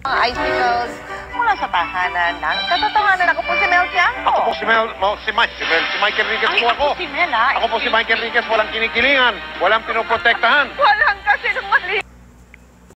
Mga icicles mula sa tahanan ng katotohanan. Ako po si Mel Tiangco. Ako po si Mel, mo, si Mike, si Mel, si Michael Enriquez Ay, po ako. si Mel, ah. Ako po si Michael Enriquez, walang kinikilingan, walang pinoprotektahan.